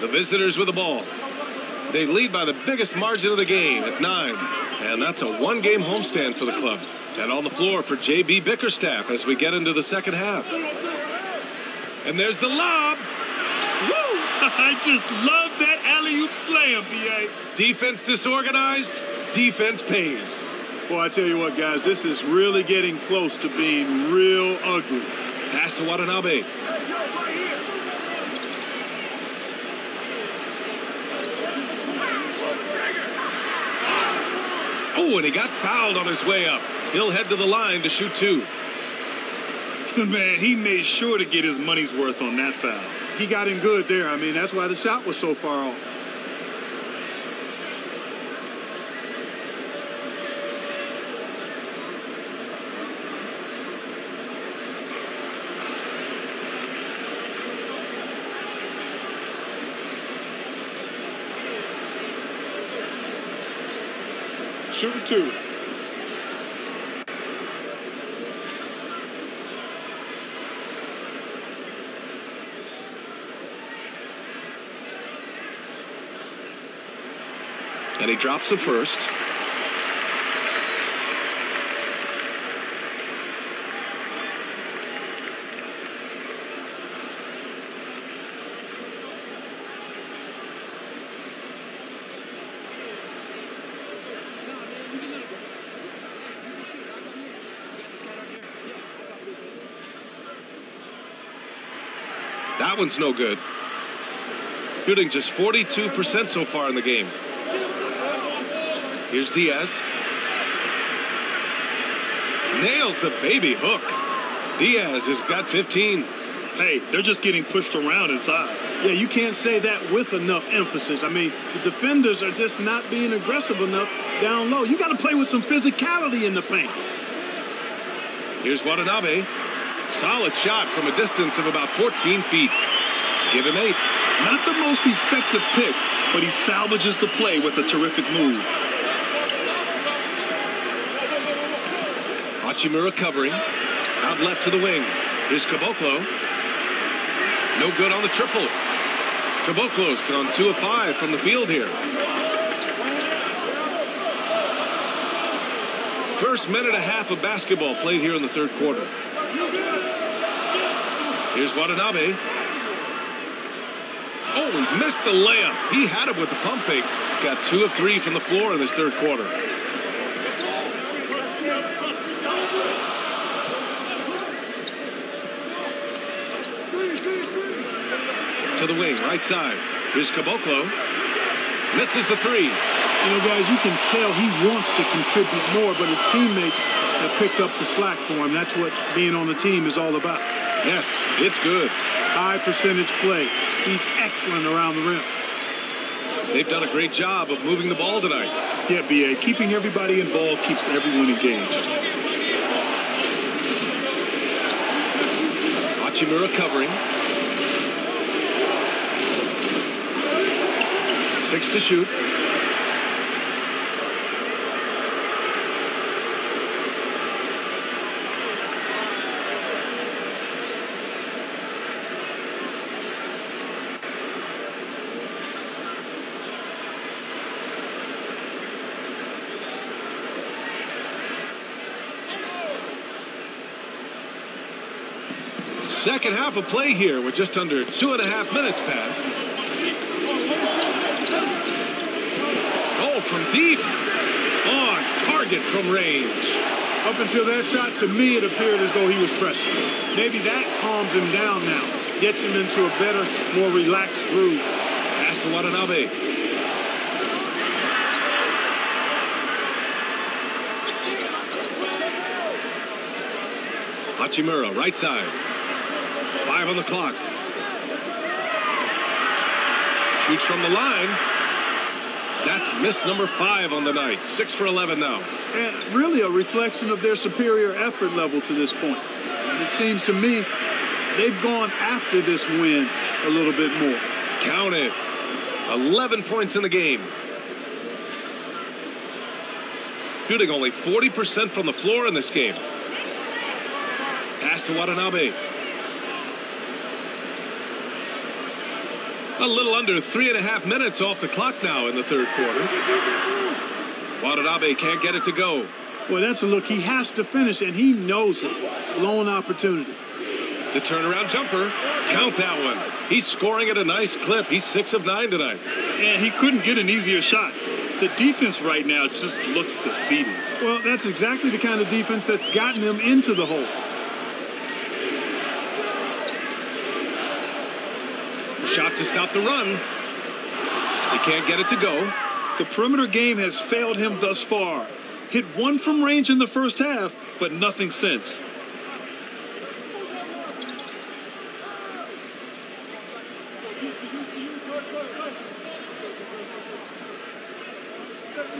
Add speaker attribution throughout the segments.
Speaker 1: The visitors with the ball. They lead by the biggest margin of the game at nine. And that's a one-game homestand for the club. And on the floor for J.B. Bickerstaff as we get into the second half. And there's the lob.
Speaker 2: Woo! I just love that alley-oop slam, B.A.
Speaker 1: Defense disorganized, defense pays.
Speaker 3: Boy, I tell you what, guys, this is really getting close to being real ugly.
Speaker 1: Pass to Watanabe. Oh, and he got fouled on his way up. He'll head to the line to shoot two.
Speaker 2: Man, he made sure to get his money's worth on that foul.
Speaker 3: He got him good there. I mean, that's why the shot was so far off. Shooting
Speaker 1: And he drops the first. That one's no good. Shooting just 42% so far in the game. Here's Diaz. Nails the baby hook. Diaz has got 15.
Speaker 2: Hey, they're just getting pushed around inside.
Speaker 3: Yeah, you can't say that with enough emphasis. I mean, the defenders are just not being aggressive enough down low. You got to play with some physicality in the paint.
Speaker 1: Here's Watanabe. Solid shot from a distance of about 14 feet. Give him eight.
Speaker 2: Not the most effective pick, but he salvages the play with a terrific move.
Speaker 1: Hachimura covering. Out left to the wing. Here's Caboclo. No good on the triple. Caboclo's gone two of five from the field here. First minute and a half of basketball played here in the third quarter. Here's Watanabe. Oh, he missed the layup. He had it with the pump fake. Got two of three from the floor in this third quarter. To the wing, right side. Here's Caboclo. Misses the three.
Speaker 3: You know, guys, you can tell he wants to contribute more, but his teammates have picked up the slack for him. That's what being on the team is all about.
Speaker 1: Yes, it's good.
Speaker 3: High percentage play. He's excellent around the rim.
Speaker 1: They've done a great job of moving the ball tonight.
Speaker 2: Yeah, BA, keeping everybody involved keeps everyone engaged.
Speaker 1: Hachimura covering. Six to shoot. Second half of play here with just under two and a half minutes passed. Oh, from deep. On target from range.
Speaker 3: Up until that shot, to me, it appeared as though he was pressing. Maybe that calms him down now. Gets him into a better, more relaxed groove.
Speaker 1: Pass to Watanabe. Hachimura, right side. Five on the clock. Shoots from the line. That's miss number five on the night. Six for 11 now.
Speaker 3: And really a reflection of their superior effort level to this point. It seems to me they've gone after this win a little bit more.
Speaker 1: Count it. 11 points in the game. Shooting only 40% from the floor in this game. Pass to Watanabe. A little under three and a half minutes off the clock now in the third quarter. Watanabe can't get it to go.
Speaker 3: Well, that's a look he has to finish, and he knows it. Lone opportunity.
Speaker 1: The turnaround jumper. Count that one. He's scoring at a nice clip. He's six of nine tonight.
Speaker 2: And he couldn't get an easier shot. The defense right now just looks defeated.
Speaker 3: Well, that's exactly the kind of defense that's gotten them into the hole.
Speaker 1: Shot to stop the run. He can't get it to go.
Speaker 2: The perimeter game has failed him thus far. Hit one from range in the first half, but nothing since.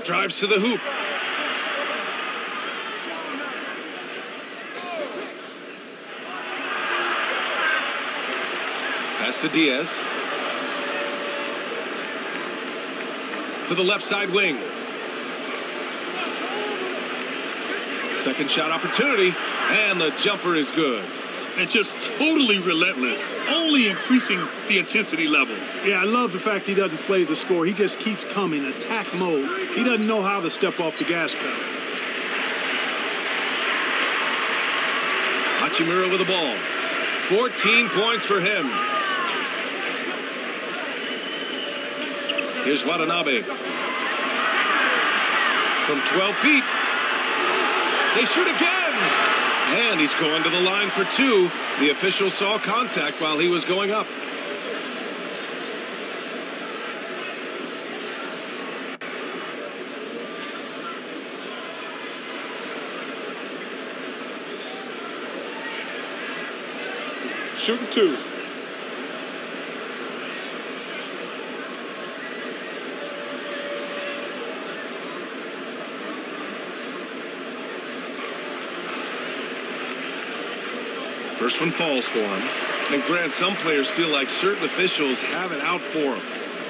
Speaker 1: Drives to the hoop. Pass to Diaz. To the left side wing. Second shot opportunity, and the jumper is good.
Speaker 2: And just totally relentless, only increasing the intensity level.
Speaker 3: Yeah, I love the fact he doesn't play the score. He just keeps coming, attack mode. He doesn't know how to step off the gas pedal.
Speaker 1: Hachimura with the ball. 14 points for him. Here's Watanabe. From 12 feet. They shoot again. And he's going to the line for two. The official saw contact while he was going up.
Speaker 2: Shooting two.
Speaker 1: First one falls for him. And Grant, some players feel like certain officials have it out for them.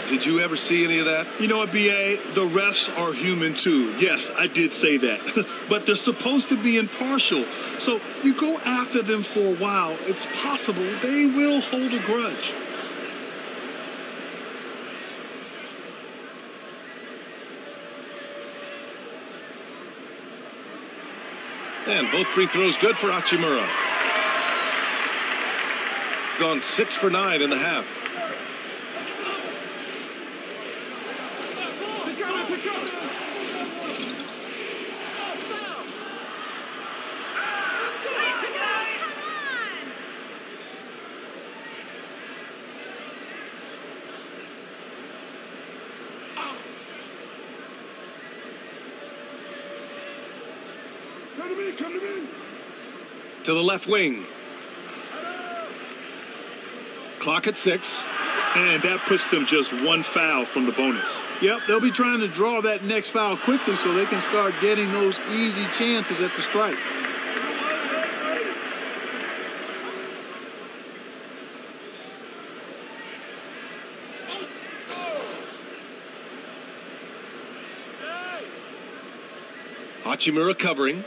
Speaker 1: Did you ever see any of that?
Speaker 2: You know what, BA? The refs are human too. Yes, I did say that. but they're supposed to be impartial. So you go after them for a while, it's possible they will hold a grudge.
Speaker 1: And both free throws good for Hachimura. Gone six for nine in the half.
Speaker 2: Come to me, come to me.
Speaker 1: To the left wing. Clock at six.
Speaker 2: And that puts them just one foul from the bonus.
Speaker 3: Yep, they'll be trying to draw that next foul quickly so they can start getting those easy chances at the strike.
Speaker 1: Hachimura covering.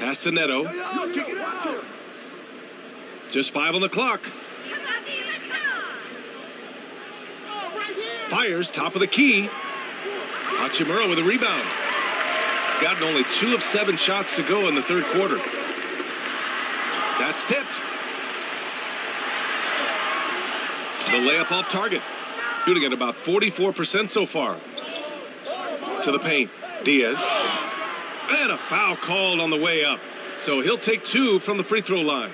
Speaker 1: Pass to Neto. Just five on the clock. Fires top of the key. Hachimura with a rebound. Gotten only two of seven shots to go in the third quarter. That's tipped. The layup off target. Shooting at about 44% so far. To the paint. Diaz. And a foul called on the way up. So he'll take two from the free throw line.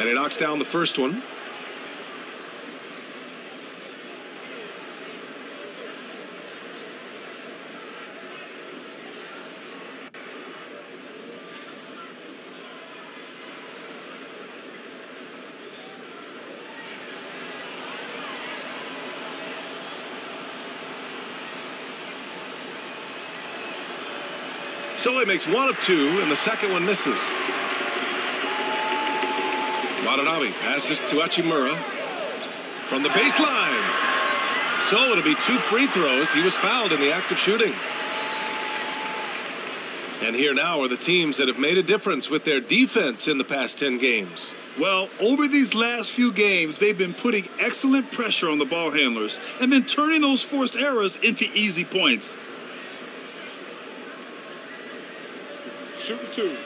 Speaker 1: And he knocks down the first one. So he makes one of two, and the second one misses. Watanabe passes to Hachimura from the baseline. So it'll be two free throws. He was fouled in the act of shooting. And here now are the teams that have made a difference with their defense in the past 10 games.
Speaker 2: Well, over these last few games, they've been putting excellent pressure on the ball handlers and then turning those forced errors into easy points.
Speaker 3: Shooting two.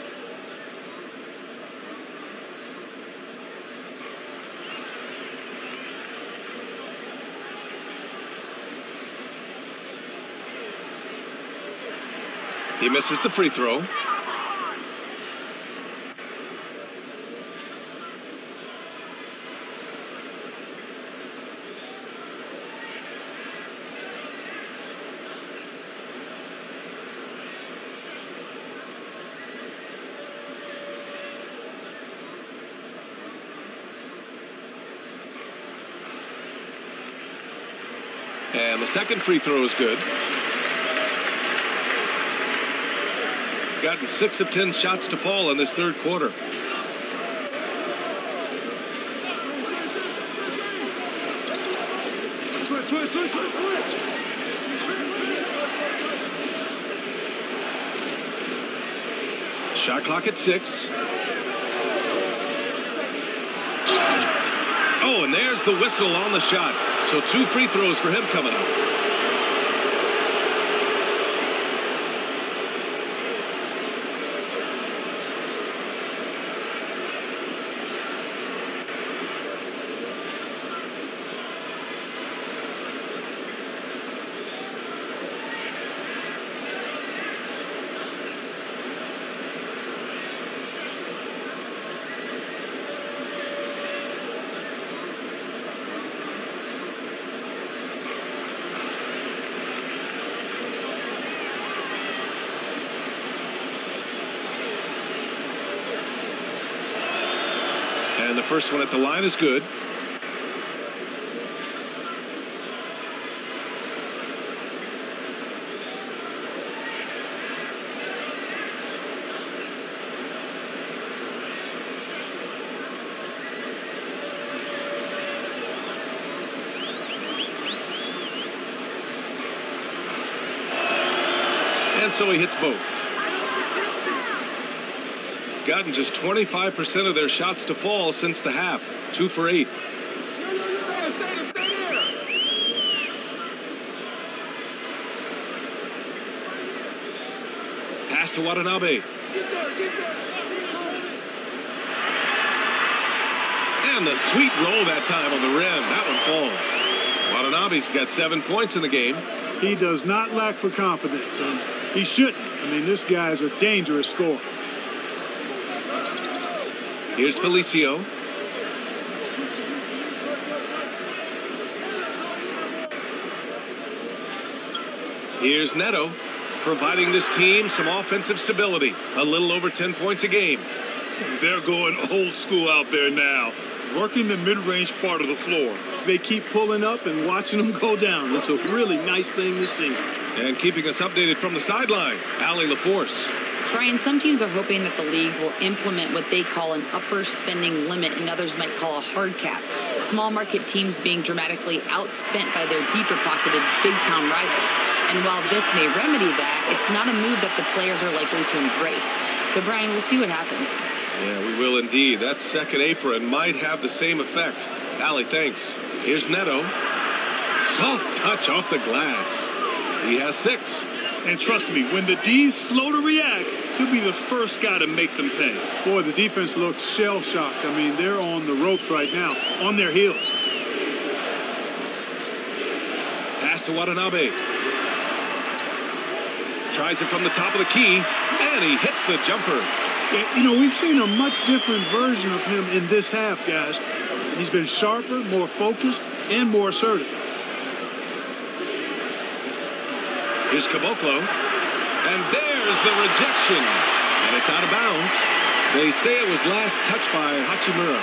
Speaker 1: He misses the free throw. And the second free throw is good. Gotten six of ten shots to fall in this third quarter.
Speaker 3: Switch, switch, switch.
Speaker 1: Shot clock at six. Oh, and there's the whistle on the shot. So two free throws for him coming up. First one at the line is good. And so he hits both. Gotten just 25% of their shots to fall since the half. Two for eight. Pass to Watanabe. And the sweet roll that time on the rim. That one falls. Watanabe's got seven points in the game.
Speaker 3: He does not lack for confidence, he shouldn't. I mean, this guy is a dangerous scorer.
Speaker 1: Here's Felicio. Here's Neto, providing this team some offensive stability. A little over 10 points a game.
Speaker 2: They're going old school out there now, working the mid-range part of the floor.
Speaker 3: They keep pulling up and watching them go down. It's a really nice thing to see.
Speaker 1: And keeping us updated from the sideline, Allie LaForce.
Speaker 4: Brian, some teams are hoping that the league will implement what they call an upper spending limit and others might call a hard cap. Small market teams being dramatically outspent by their deeper pocketed big town rivals. And while this may remedy that, it's not a move that the players are likely to embrace. So, Brian, we'll see what happens.
Speaker 1: Yeah, we will indeed. That second apron might have the same effect. Allie, thanks. Here's Neto. Soft touch off the glass. He has six.
Speaker 2: And trust me, when the D's slow to react, he'll be the first guy to make them pay.
Speaker 3: Boy, the defense looks shell shocked. I mean, they're on the ropes right now, on their heels.
Speaker 1: Pass to Watanabe. Tries it from the top of the key, and he hits the jumper.
Speaker 3: Yeah, You know, we've seen a much different version of him in this half, guys. He's been sharper, more focused, and more assertive.
Speaker 1: Here's Caboclo. And there's the rejection. And it's out of bounds. They say it was last touched by Hachimura.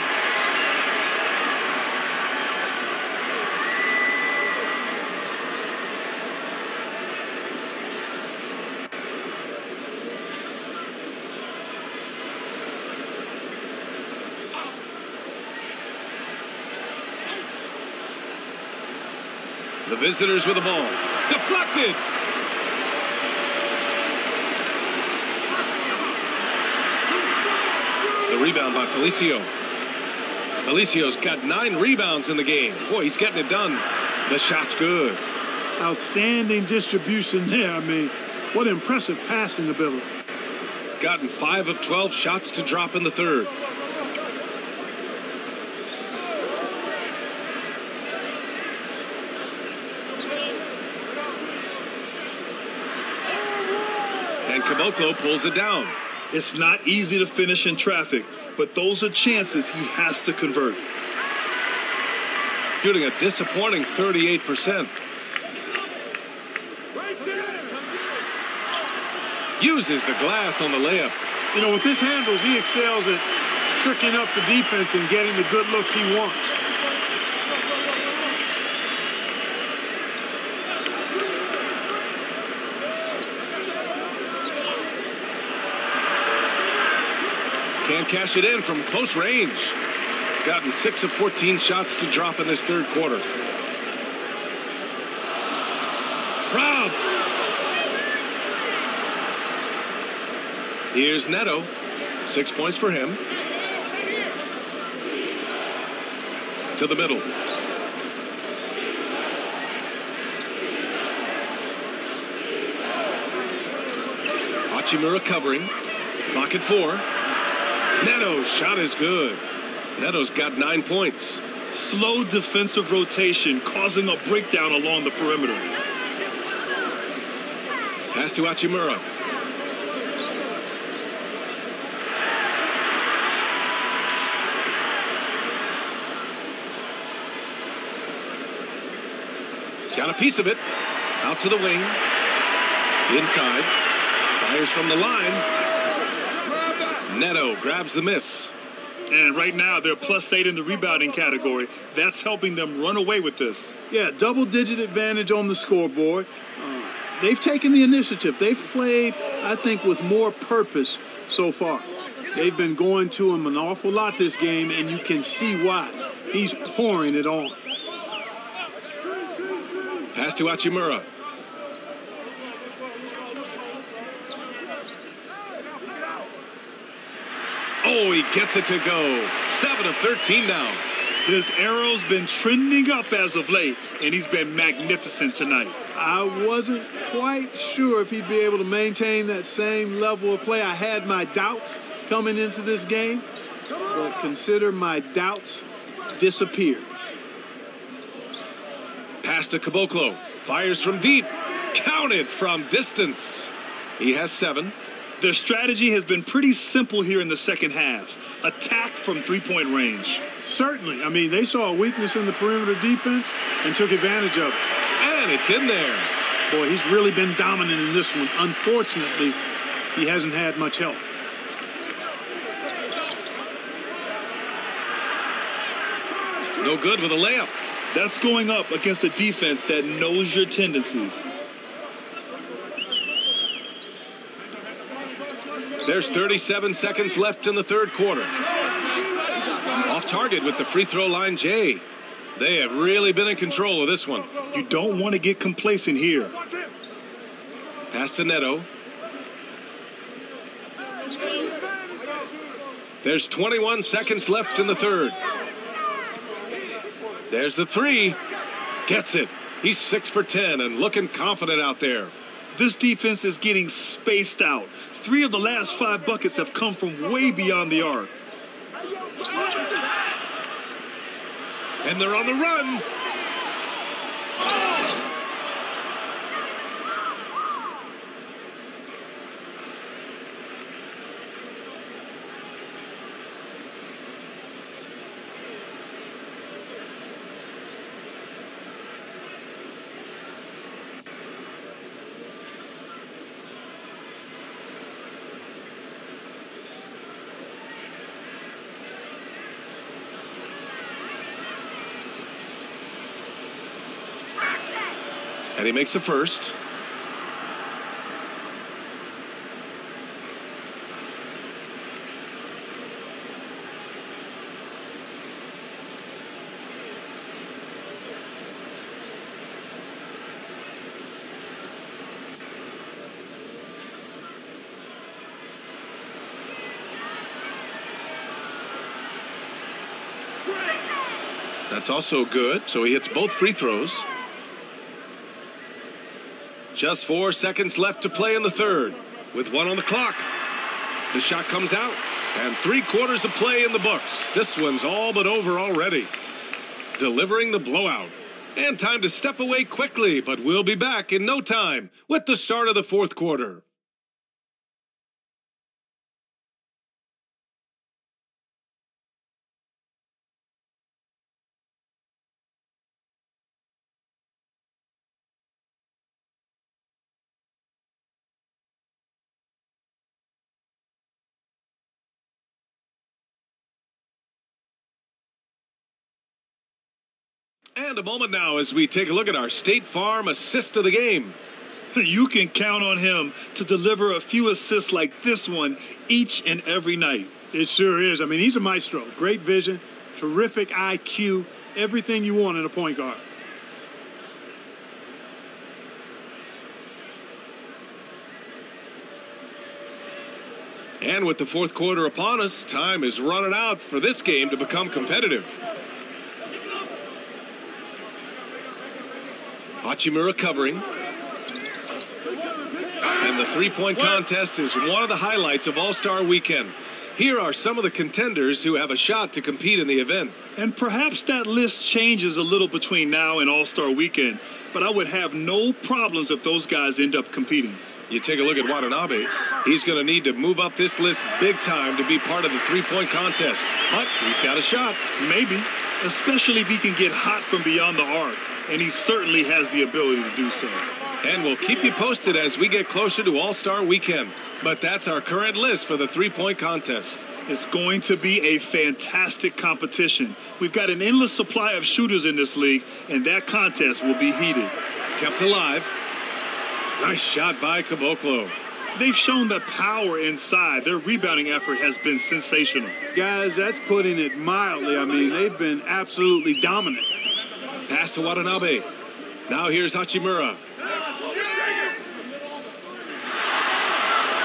Speaker 1: The visitors with the ball. Deflected. Rebound by Felicio. Felicio's got nine rebounds in the game. Boy, he's getting it done. The shot's good.
Speaker 3: Outstanding distribution there. I mean, what impressive passing ability.
Speaker 1: Gotten five of 12 shots to drop in the third. And Caboclo pulls it down.
Speaker 2: It's not easy to finish in traffic, but those are chances he has to convert.
Speaker 1: Shooting a disappointing 38%. Uses the glass on the layup.
Speaker 3: You know, with his handles, he excels at tricking up the defense and getting the good looks he wants.
Speaker 1: Can't cash it in from close range. Gotten 6 of 14 shots to drop in this third quarter. Robbed. Here's Neto. Six points for him. To the middle. Hachimura covering. Clock at four. Neto's shot is good. Neto's got nine points.
Speaker 2: Slow defensive rotation causing a breakdown along the perimeter.
Speaker 1: Pass to Hachimura. Got a piece of it. Out to the wing. Inside. Fires from the line. Neto grabs the miss.
Speaker 2: And right now, they're plus eight in the rebounding category. That's helping them run away with this.
Speaker 3: Yeah, double digit advantage on the scoreboard. Uh, they've taken the initiative. They've played, I think, with more purpose so far. They've been going to him an awful lot this game, and you can see why. He's pouring it on.
Speaker 1: Pass to Hachimura. Oh, he gets it to go. 7 of 13 now.
Speaker 2: His arrow's been trending up as of late, and he's been magnificent tonight.
Speaker 3: I wasn't quite sure if he'd be able to maintain that same level of play. I had my doubts coming into this game, but consider my doubts disappeared.
Speaker 1: Pass to Caboclo. Fires from deep. Counted from distance. He has seven.
Speaker 2: Their strategy has been pretty simple here in the second half. Attack from three-point range.
Speaker 3: Certainly. I mean, they saw a weakness in the perimeter defense and took advantage of it.
Speaker 1: And it's in there.
Speaker 3: Boy, he's really been dominant in this one. Unfortunately, he hasn't had much help.
Speaker 1: No good with a layup.
Speaker 2: That's going up against a defense that knows your tendencies.
Speaker 1: There's 37 seconds left in the third quarter. Off target with the free throw line, Jay. They have really been in control of this one.
Speaker 2: You don't want to get complacent here.
Speaker 1: Pass to Neto. There's 21 seconds left in the third. There's the three. Gets it. He's six for 10 and looking confident out there.
Speaker 2: This defense is getting spaced out. Three of the last five buckets have come from way beyond the arc.
Speaker 1: And they're on the run. He makes the first. That's also good. So he hits both free throws. Just four seconds left to play in the third, with one on the clock. The shot comes out, and three quarters of play in the books. This one's all but over already. Delivering the blowout. And time to step away quickly, but we'll be back in no time with the start of the fourth quarter. And a moment now as we take a look at our State Farm assist of the game.
Speaker 2: You can count on him to deliver a few assists like this one each and every night.
Speaker 3: It sure is. I mean, he's a maestro. Great vision, terrific IQ, everything you want in a point guard.
Speaker 1: And with the fourth quarter upon us, time is running out for this game to become competitive. Hachimura covering. And the three-point contest is one of the highlights of All-Star Weekend. Here are some of the contenders who have a shot to compete in the event.
Speaker 2: And perhaps that list changes a little between now and All-Star Weekend, but I would have no problems if those guys end up competing.
Speaker 1: You take a look at Watanabe. He's going to need to move up this list big time to be part of the three-point contest. But he's got a shot.
Speaker 2: Maybe, especially if he can get hot from beyond the arc and he certainly has the ability to do so.
Speaker 1: And we'll keep you posted as we get closer to All Star Weekend. But that's our current list for the three point contest.
Speaker 2: It's going to be a fantastic competition. We've got an endless supply of shooters in this league, and that contest will be heated.
Speaker 1: Kept alive. Nice shot by Caboclo.
Speaker 2: They've shown the power inside. Their rebounding effort has been sensational.
Speaker 3: Guys, that's putting it mildly. I mean, they've been absolutely dominant.
Speaker 1: Pass to Watanabe. Now here's Hachimura.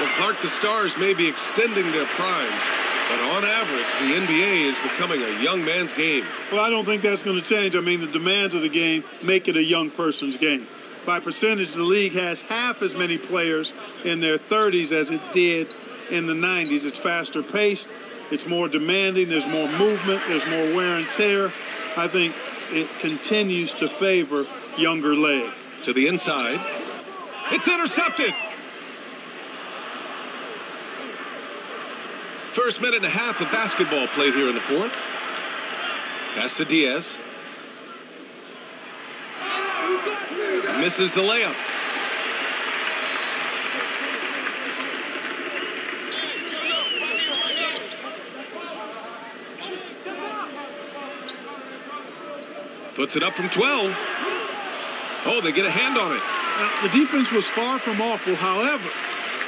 Speaker 1: Well, Clark, the Stars may be extending their primes, but on average, the NBA is becoming a young man's game.
Speaker 3: Well, I don't think that's going to change. I mean, the demands of the game make it a young person's game. By percentage, the league has half as many players in their 30s as it did in the 90s. It's faster paced, it's more demanding, there's more movement, there's more wear and tear. I think it continues to favor younger legs.
Speaker 1: To the inside. It's intercepted. First minute and a half of basketball played here in the fourth. Pass to Diaz. Misses the layup. Puts it up from 12. Oh, they get a hand on it.
Speaker 3: Uh, the defense was far from awful. However,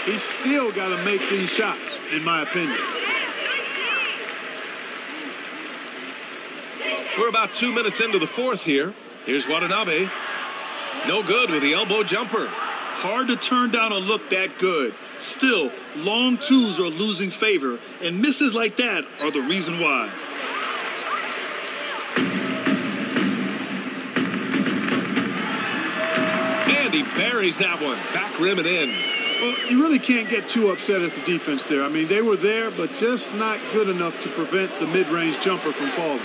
Speaker 3: he still got to make these shots, in my opinion.
Speaker 1: We're about two minutes into the fourth here. Here's Watanabe. No good with the elbow jumper.
Speaker 2: Hard to turn down a look that good. Still, long twos are losing favor, and misses like that are the reason why.
Speaker 1: He buries that one. Back rim and in.
Speaker 3: Well, you really can't get too upset at the defense there. I mean, they were there, but just not good enough to prevent the mid-range jumper from falling.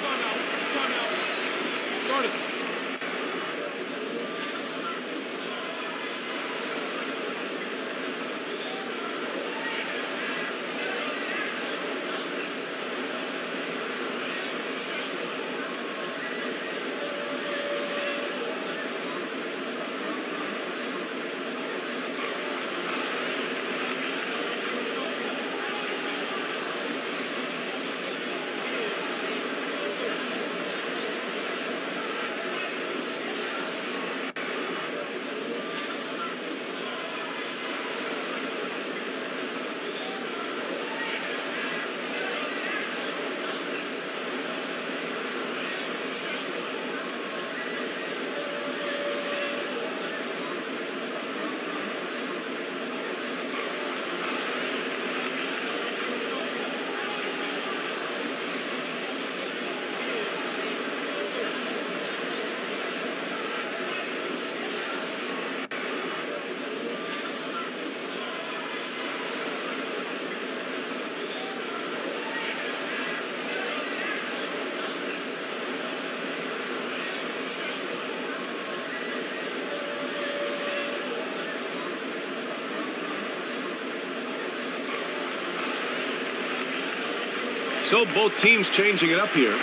Speaker 1: So both teams changing it up here.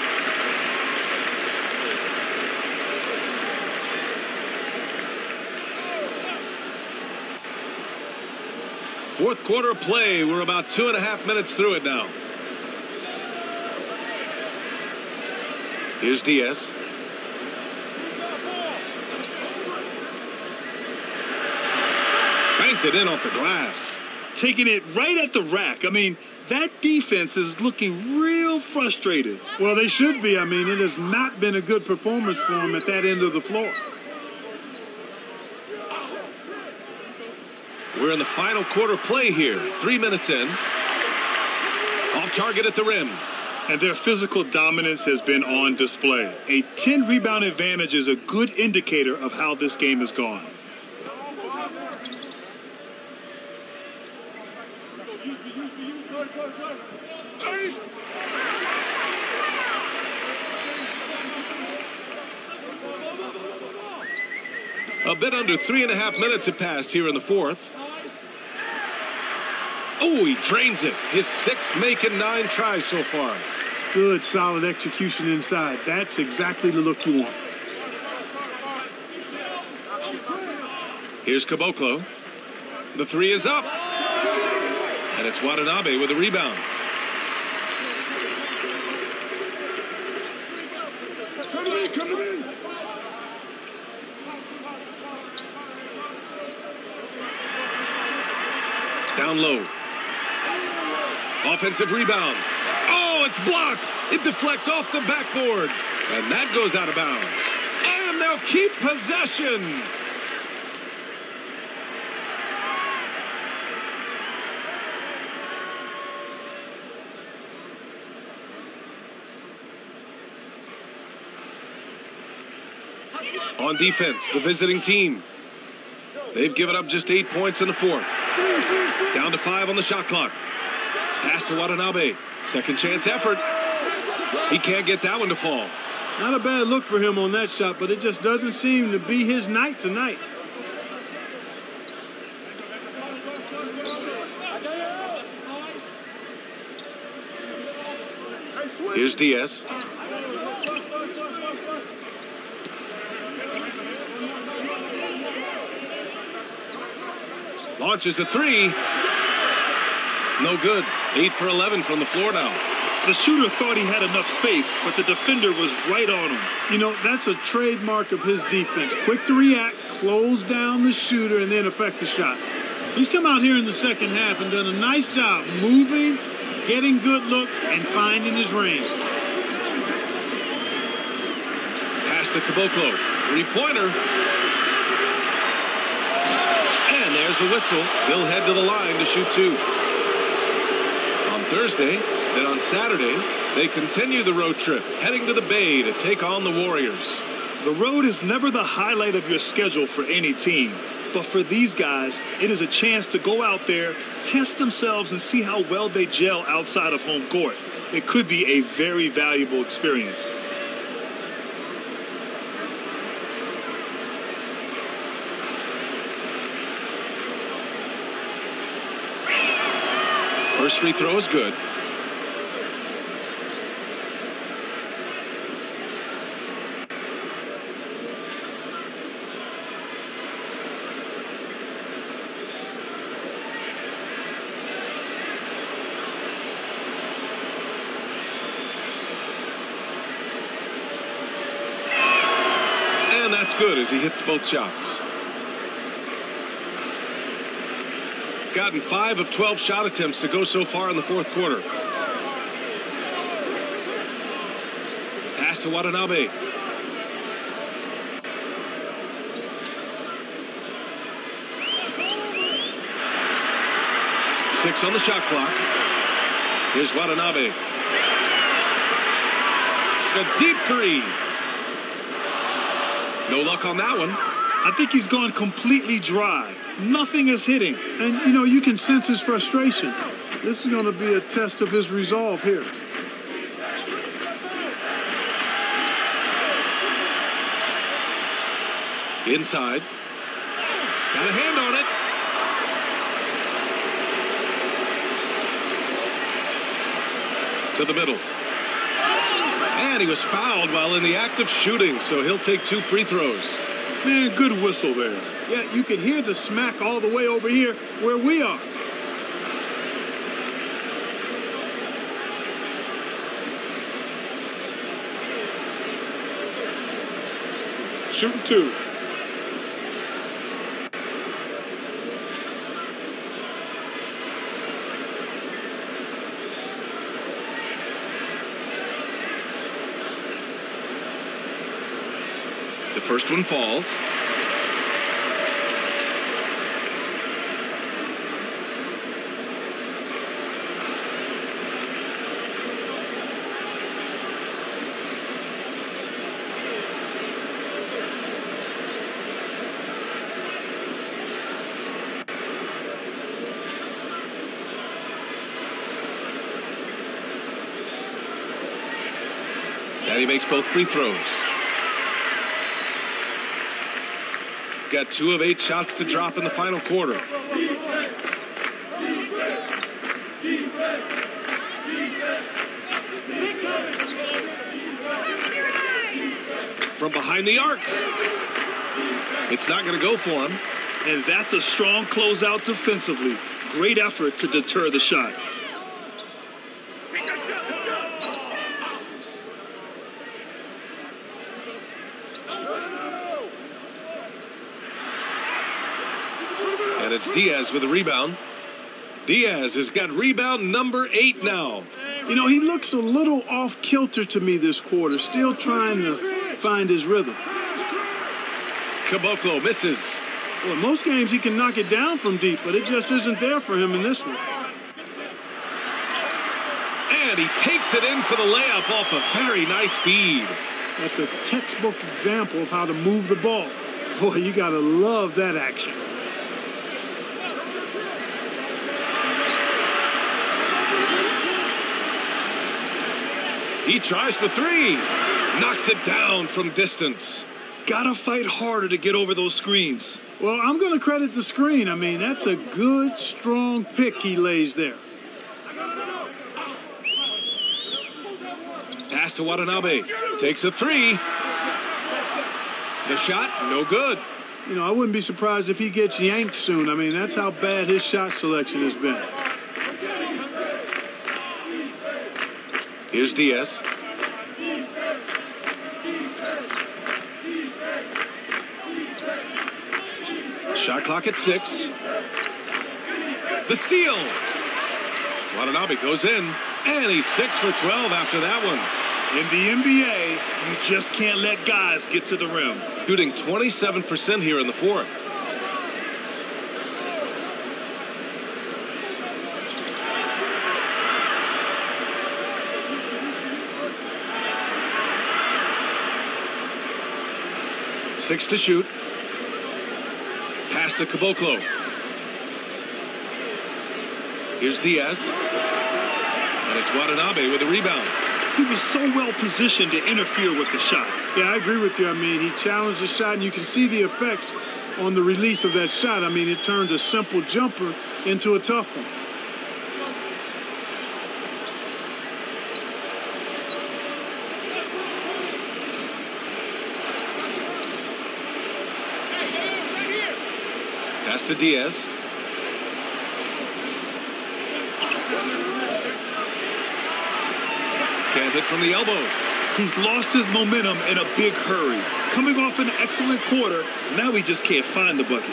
Speaker 1: Fourth quarter play. We're about two and a half minutes through it now. Here's Diaz. Banked it in off the glass.
Speaker 2: Taking it right at the rack. I mean, that defense is looking real frustrated.
Speaker 3: Well, they should be. I mean, it has not been a good performance for them at that end of the floor.
Speaker 1: We're in the final quarter play here. Three minutes in. Off target at the rim.
Speaker 2: And their physical dominance has been on display. A 10 rebound advantage is a good indicator of how this game has gone.
Speaker 1: Bit under three and a half minutes have passed here in the fourth. Oh, he drains it. His sixth make and nine tries so far.
Speaker 3: Good, solid execution inside. That's exactly the look you want.
Speaker 1: Here's Caboclo. The three is up. And it's Watanabe with a rebound.
Speaker 3: Come to me, come to me.
Speaker 1: Down low. Offensive rebound. Oh, it's blocked. It deflects off the backboard. And that goes out of bounds. And they'll keep possession. On defense, the visiting team. They've given up just eight points in the fourth. Down to five on the shot clock. Pass to Watanabe. Second chance effort. He can't get that one to fall.
Speaker 3: Not a bad look for him on that shot, but it just doesn't seem to be his night tonight.
Speaker 1: Here's Diaz. Launches a three. No good. Eight for 11 from the floor now.
Speaker 2: The shooter thought he had enough space, but the defender was right on him.
Speaker 3: You know, that's a trademark of his defense. Quick to react, close down the shooter, and then affect the shot. He's come out here in the second half and done a nice job moving, getting good looks, and finding his range.
Speaker 1: Pass to Caboclo. Three-pointer. And there's a whistle. He'll head to the line to shoot two. Thursday, then on Saturday, they continue the road trip, heading to the Bay to take on the Warriors.
Speaker 2: The road is never the highlight of your schedule for any team. But for these guys, it is a chance to go out there, test themselves, and see how well they gel outside of home court. It could be a very valuable experience.
Speaker 1: First free throw is good. And that's good as he hits both shots. Gotten five of 12 shot attempts to go so far in the fourth quarter. Pass to Watanabe. Six on the shot clock. Here's Watanabe. A deep three. No luck on that one.
Speaker 2: I think he's gone completely dry. Nothing is hitting.
Speaker 3: And, you know, you can sense his frustration. This is going to be a test of his resolve here.
Speaker 1: Inside. Got a hand on it. to the middle. And he was fouled while in the act of shooting, so he'll take two free throws.
Speaker 2: Man, good whistle there.
Speaker 3: Yeah, you can hear the smack all the way over here where we are. Shooting two.
Speaker 1: The first one falls. Makes both free throws. Got two of eight shots to drop in the final quarter. From behind the arc. It's not going to go for him.
Speaker 2: And that's a strong closeout defensively. Great effort to deter the shot.
Speaker 1: It's Diaz with a rebound. Diaz has got rebound number eight now.
Speaker 3: You know, he looks a little off kilter to me this quarter, still trying to find his rhythm.
Speaker 1: Caboclo misses.
Speaker 3: Well, in most games he can knock it down from deep, but it just isn't there for him in this one.
Speaker 1: And he takes it in for the layup off a very nice feed.
Speaker 3: That's a textbook example of how to move the ball. Boy, you got to love that action.
Speaker 1: He tries for three. Knocks it down from distance.
Speaker 2: Gotta fight harder to get over those screens.
Speaker 3: Well, I'm going to credit the screen. I mean, that's a good, strong pick he lays there.
Speaker 1: Pass to Watanabe. Takes a three. The shot, no good.
Speaker 3: You know, I wouldn't be surprised if he gets yanked soon. I mean, that's how bad his shot selection has been.
Speaker 1: Here's Diaz. Shot clock at six. The steal. Watanabe goes in, and he's six for 12 after that one.
Speaker 2: In the NBA, you just can't let guys get to the rim.
Speaker 1: Shooting 27% here in the fourth. Six to shoot. Pass to Caboclo. Here's Diaz. And it's Watanabe with a rebound.
Speaker 2: He was so well positioned to interfere with the shot.
Speaker 3: Yeah, I agree with you. I mean, he challenged the shot, and you can see the effects on the release of that shot. I mean, it turned a simple jumper into a tough one.
Speaker 1: To Diaz. Can't hit from the elbow.
Speaker 2: He's lost his momentum in a big hurry. Coming off an excellent quarter, now he just can't find the bucket.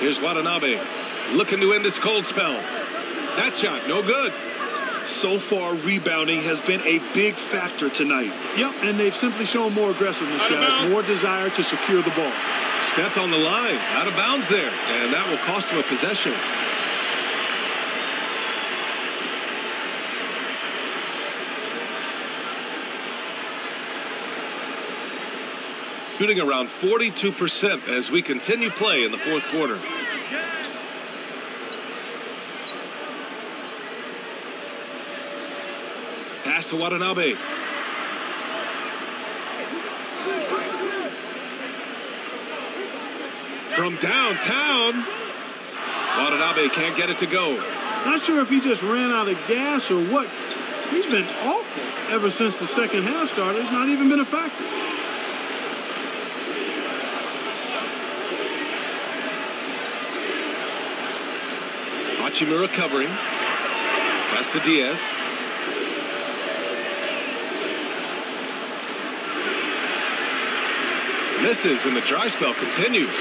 Speaker 1: Here's Watanabe looking to end this cold spell. That shot, no good.
Speaker 2: So far, rebounding has been a big factor tonight.
Speaker 3: Yep, and they've simply shown more aggressiveness, guys, more desire to secure the ball.
Speaker 1: Stepped on the line, out of bounds there, and that will cost him a possession. Shooting around 42% as we continue play in the fourth quarter. Pass to Watanabe. From downtown. Watanabe can't get it to go.
Speaker 3: Not sure if he just ran out of gas or what. He's been awful ever since the second half started. He's Not even been a factor.
Speaker 1: Hachimura covering. Pass to Diaz. Misses and the dry spell continues.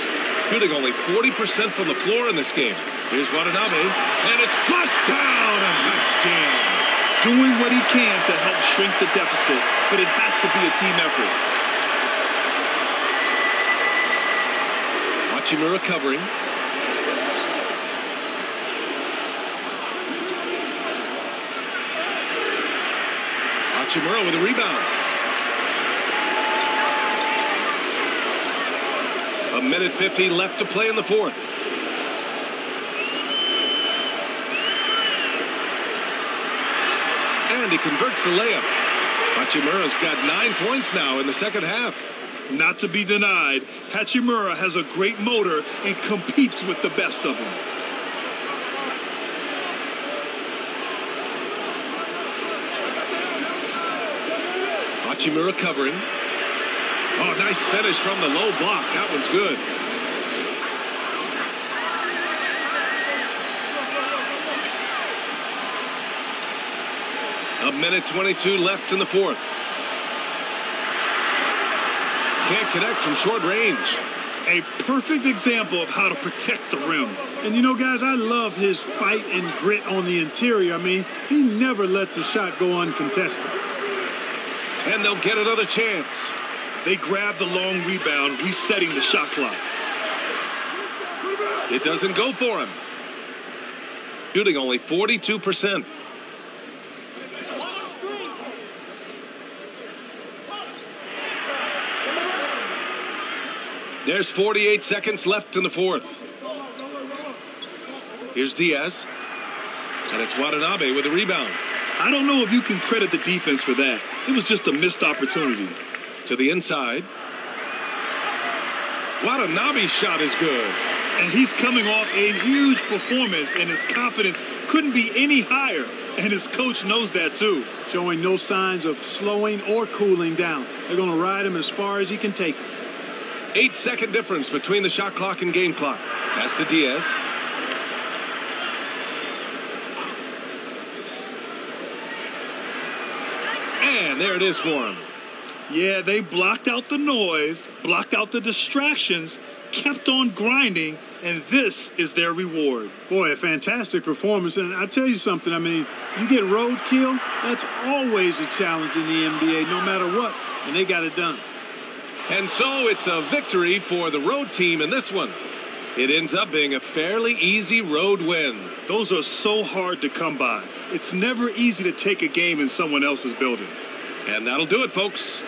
Speaker 1: Shooting only 40% from the floor in this game. Here's Watanabe, and it's flushed down. A nice jam.
Speaker 2: Doing what he can to help shrink the deficit, but it has to be a team effort.
Speaker 1: Hachimura covering. Hachimura with a rebound. A minute 50 left to play in the fourth. And he converts the layup. Hachimura's got nine points now in the second half.
Speaker 2: Not to be denied, Hachimura has a great motor and competes with the best of them.
Speaker 1: Hachimura covering. Oh, nice finish from the low block. That one's good. A minute 22 left in the fourth. Can't connect from short range.
Speaker 2: A perfect example of how to protect the rim.
Speaker 3: And you know, guys, I love his fight and grit on the interior. I mean, he never lets a shot go uncontested.
Speaker 1: And they'll get another chance.
Speaker 2: They grab the long rebound, resetting the shot clock.
Speaker 1: It doesn't go for him. Shooting only 42%. There's 48 seconds left in the fourth. Here's Diaz. And it's Watanabe with a rebound.
Speaker 2: I don't know if you can credit the defense for that. It was just a missed opportunity.
Speaker 1: To the inside. Watanabe's shot is good.
Speaker 2: And he's coming off a huge performance, and his confidence couldn't be any higher. And his coach knows that too.
Speaker 3: Showing no signs of slowing or cooling down. They're going to ride him as far as he can take him.
Speaker 1: Eight second difference between the shot clock and game clock. Pass to Diaz. And there it is for him.
Speaker 2: Yeah, they blocked out the noise, blocked out the distractions, kept on grinding, and this is their reward.
Speaker 3: Boy, a fantastic performance. And I tell you something, I mean, you get roadkill, that's always a challenge in the NBA, no matter what, and they got it done.
Speaker 1: And so it's a victory for the road team in this one. It ends up being a fairly easy road win.
Speaker 2: Those are so hard to come by. It's never easy to take a game in someone else's building.
Speaker 1: And that'll do it, folks.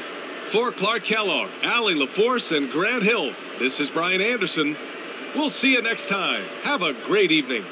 Speaker 1: For Clark Kellogg, Allie LaForce, and Grant Hill, this is Brian Anderson. We'll see you next time. Have a great evening.